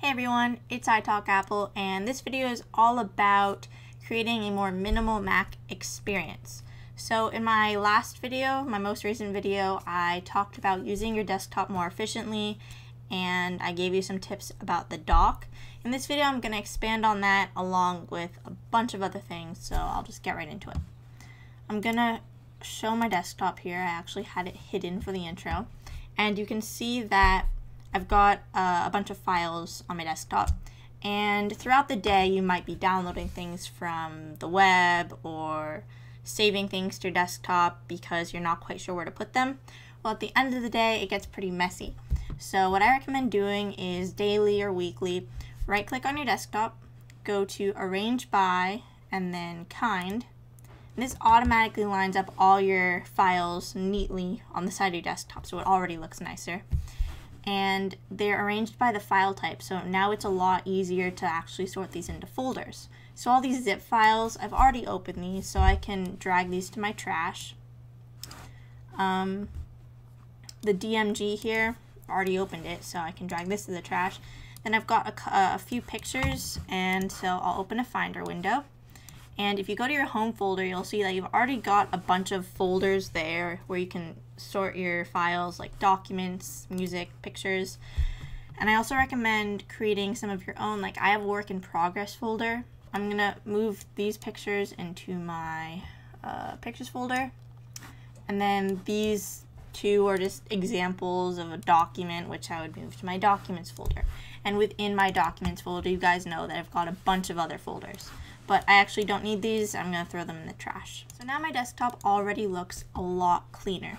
Hey everyone, it's iTalk Apple and this video is all about creating a more minimal Mac experience. So in my last video, my most recent video, I talked about using your desktop more efficiently and I gave you some tips about the dock. In this video, I'm going to expand on that along with a bunch of other things, so I'll just get right into it. I'm going to show my desktop here. I actually had it hidden for the intro. And you can see that I've got uh, a bunch of files on my desktop. And throughout the day, you might be downloading things from the web or saving things to your desktop because you're not quite sure where to put them. Well, at the end of the day, it gets pretty messy. So what I recommend doing is daily or weekly, right click on your desktop, go to arrange by, and then kind. And this automatically lines up all your files neatly on the side of your desktop, so it already looks nicer and they're arranged by the file type. So now it's a lot easier to actually sort these into folders. So all these zip files, I've already opened these, so I can drag these to my trash. Um, the DMG here, already opened it, so I can drag this to the trash. Then I've got a, a few pictures, and so I'll open a Finder window. And if you go to your home folder, you'll see that you've already got a bunch of folders there where you can sort your files like documents, music, pictures. And I also recommend creating some of your own. Like I have a work in progress folder. I'm gonna move these pictures into my uh, pictures folder. And then these two are just examples of a document, which I would move to my documents folder. And within my documents folder, you guys know that I've got a bunch of other folders but I actually don't need these. I'm going to throw them in the trash. So now my desktop already looks a lot cleaner.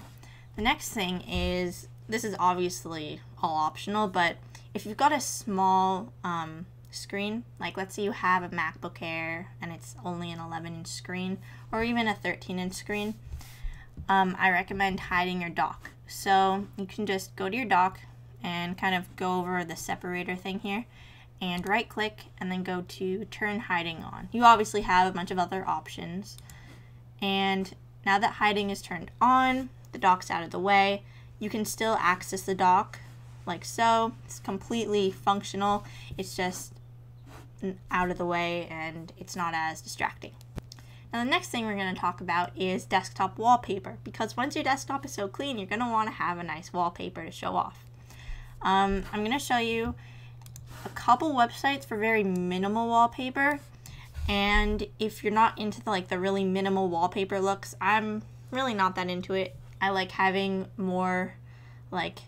The next thing is, this is obviously all optional, but if you've got a small um, screen, like let's say you have a MacBook Air and it's only an 11 inch screen, or even a 13 inch screen, um, I recommend hiding your dock. So you can just go to your dock and kind of go over the separator thing here and right click and then go to turn hiding on. You obviously have a bunch of other options. And now that hiding is turned on, the dock's out of the way, you can still access the dock like so. It's completely functional. It's just out of the way and it's not as distracting. Now the next thing we're going to talk about is desktop wallpaper because once your desktop is so clean, you're going to want to have a nice wallpaper to show off. Um, I'm going to show you a couple websites for very minimal wallpaper. And if you're not into the, like the really minimal wallpaper looks, I'm really not that into it. I like having more like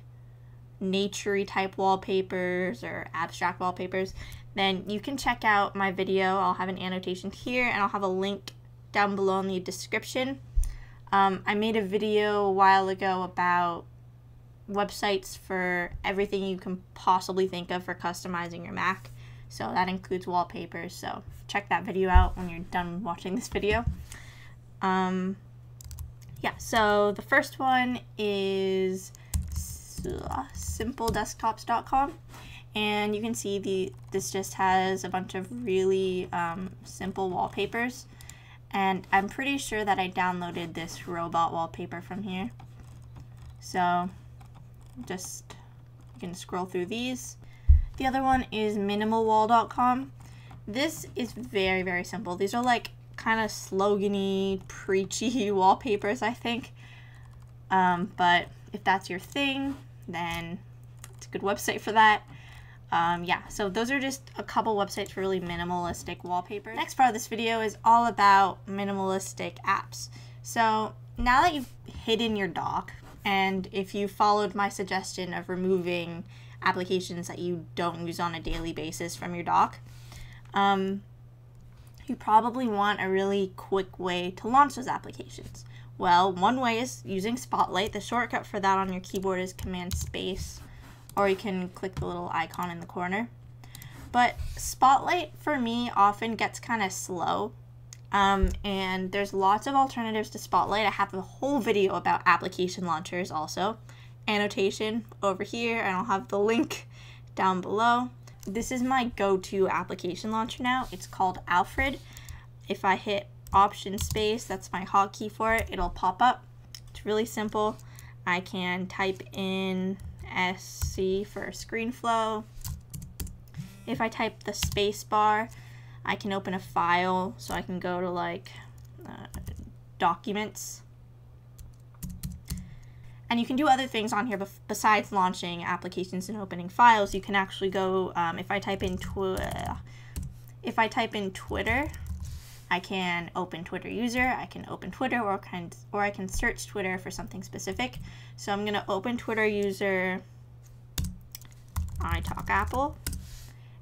naturey type wallpapers or abstract wallpapers, then you can check out my video. I'll have an annotation here and I'll have a link down below in the description. Um, I made a video a while ago about websites for everything you can possibly think of for customizing your Mac. So that includes wallpapers. So check that video out when you're done watching this video. Um, yeah, so the first one is simpledesktops.com. And you can see the this just has a bunch of really um, simple wallpapers. And I'm pretty sure that I downloaded this robot wallpaper from here. So just you can scroll through these. The other one is minimalwall.com. This is very, very simple. These are like kind of slogany, preachy wallpapers, I think. Um, but if that's your thing, then it's a good website for that. Um, yeah, so those are just a couple websites for really minimalistic wallpaper. Next part of this video is all about minimalistic apps. So now that you've hidden your dock, and if you followed my suggestion of removing applications that you don't use on a daily basis from your dock, um, you probably want a really quick way to launch those applications. Well, one way is using Spotlight. The shortcut for that on your keyboard is Command Space, or you can click the little icon in the corner. But Spotlight, for me, often gets kind of slow um, and there's lots of alternatives to Spotlight. I have a whole video about application launchers also. Annotation over here, and I'll have the link down below. This is my go-to application launcher now. It's called Alfred. If I hit Option Space, that's my hotkey for it, it'll pop up. It's really simple. I can type in SC for ScreenFlow, If I type the space bar, I can open a file, so I can go to like uh, documents. And you can do other things on here besides launching applications and opening files. You can actually go, um, if I type in Twitter, if I type in Twitter, I can open Twitter user, I can open Twitter, or, or I can search Twitter for something specific. So I'm going to open Twitter user iTalkApple,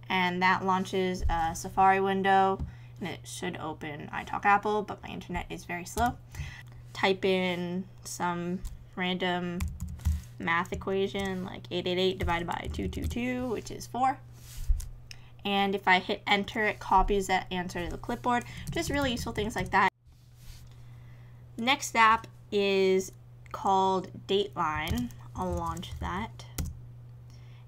and that launches a Safari window, and it should open iTalkApple, but my internet is very slow. Type in some random math equation like 888 divided by 222, which is 4 and if I hit enter it copies that answer to the clipboard. Just really useful things like that. Next app is called Dateline. I'll launch that.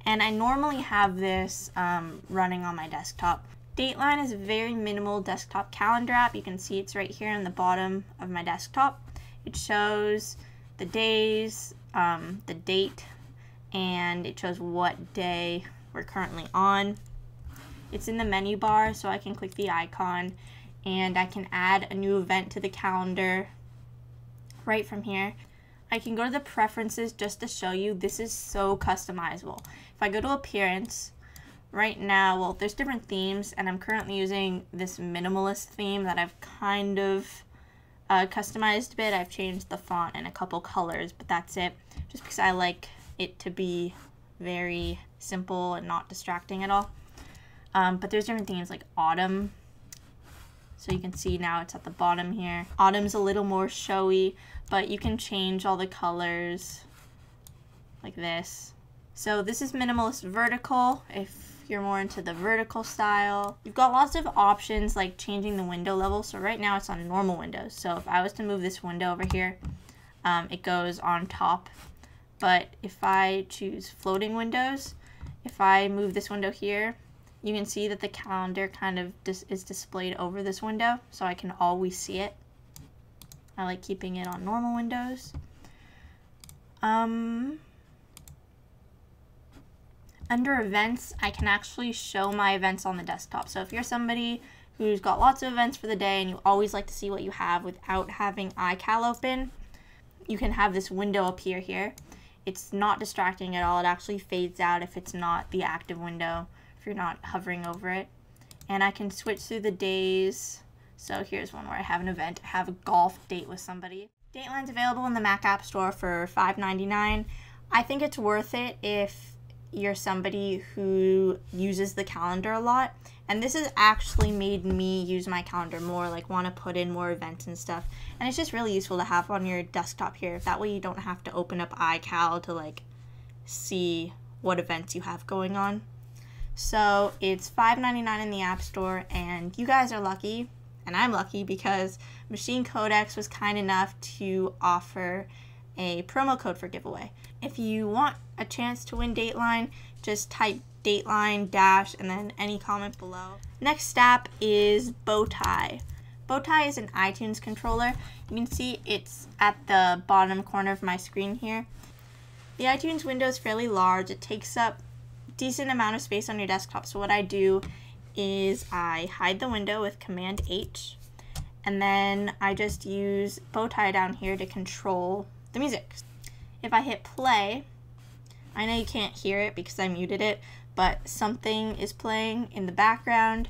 And I normally have this um, running on my desktop. Dateline is a very minimal desktop calendar app. You can see it's right here in the bottom of my desktop. It shows the days um, the date and it shows what day we're currently on it's in the menu bar, so I can click the icon and I can add a new event to the calendar right from here. I can go to the preferences just to show you this is so customizable. If I go to appearance, right now, well, there's different themes and I'm currently using this minimalist theme that I've kind of uh, customized a bit. I've changed the font and a couple colors, but that's it. Just because I like it to be very simple and not distracting at all. Um, but there's different themes like autumn. So you can see now it's at the bottom here. Autumn's a little more showy, but you can change all the colors like this. So this is minimalist vertical if you're more into the vertical style. You've got lots of options like changing the window level. So right now it's on normal windows. So if I was to move this window over here, um, it goes on top. But if I choose floating windows, if I move this window here, you can see that the calendar kind of dis is displayed over this window, so I can always see it. I like keeping it on normal windows. Um, under events, I can actually show my events on the desktop. So if you're somebody who's got lots of events for the day and you always like to see what you have without having iCal open, you can have this window appear here. It's not distracting at all. It actually fades out if it's not the active window if you're not hovering over it. And I can switch through the days. So here's one where I have an event. I have a golf date with somebody. Dateline's available in the Mac App Store for $5.99. I think it's worth it if you're somebody who uses the calendar a lot. And this has actually made me use my calendar more, like want to put in more events and stuff. And it's just really useful to have on your desktop here. That way you don't have to open up iCal to like see what events you have going on. So it's $5.99 in the App Store, and you guys are lucky, and I'm lucky because Machine Codex was kind enough to offer a promo code for giveaway. If you want a chance to win Dateline, just type Dateline dash and then any comment below. Next app is Bowtie. Bowtie is an iTunes controller. You can see it's at the bottom corner of my screen here. The iTunes window is fairly large. It takes up decent amount of space on your desktop. So what I do is I hide the window with Command H, and then I just use Bowtie down here to control the music. If I hit play, I know you can't hear it because I muted it, but something is playing in the background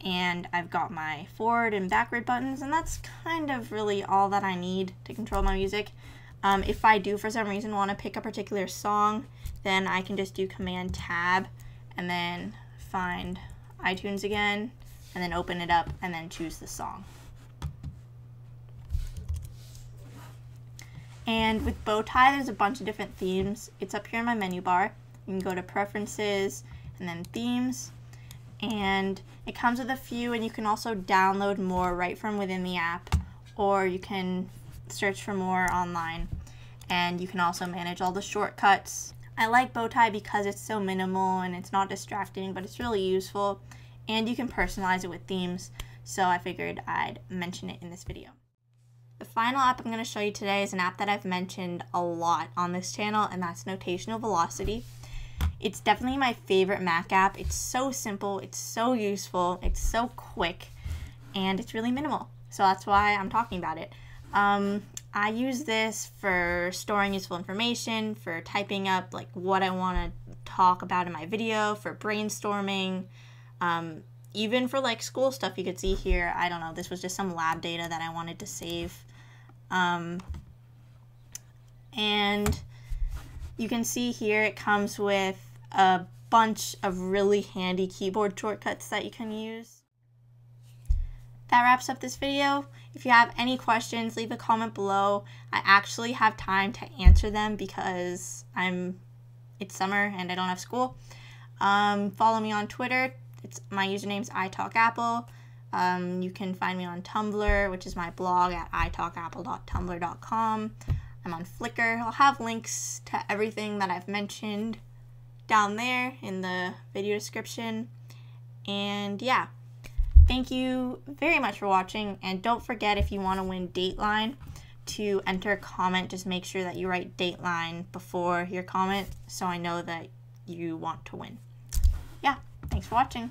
and I've got my forward and backward buttons and that's kind of really all that I need to control my music. Um, if I do for some reason want to pick a particular song, then I can just do Command Tab and then find iTunes again and then open it up and then choose the song. And with Bowtie, there's a bunch of different themes. It's up here in my menu bar. You can go to Preferences and then Themes. And it comes with a few, and you can also download more right from within the app, or you can search for more online. And you can also manage all the shortcuts. I like Bowtie because it's so minimal and it's not distracting, but it's really useful. And you can personalize it with themes, so I figured I'd mention it in this video. The final app I'm going to show you today is an app that I've mentioned a lot on this channel, and that's Notational Velocity. It's definitely my favorite Mac app. It's so simple, it's so useful, it's so quick, and it's really minimal. So that's why I'm talking about it. Um, I use this for storing useful information, for typing up like what I want to talk about in my video, for brainstorming, um, even for like school stuff. You could see here, I don't know, this was just some lab data that I wanted to save. Um, and you can see here it comes with a bunch of really handy keyboard shortcuts that you can use. That wraps up this video. If you have any questions, leave a comment below. I actually have time to answer them because I'm it's summer and I don't have school. Um, follow me on Twitter. It's my username's italkapple. Um, you can find me on Tumblr, which is my blog at italkapple.tumblr.com. I'm on Flickr. I'll have links to everything that I've mentioned down there in the video description. And yeah, thank you very much for watching. And don't forget if you want to win Dateline to enter a comment, just make sure that you write Dateline before your comment so I know that you want to win. Yeah, thanks for watching.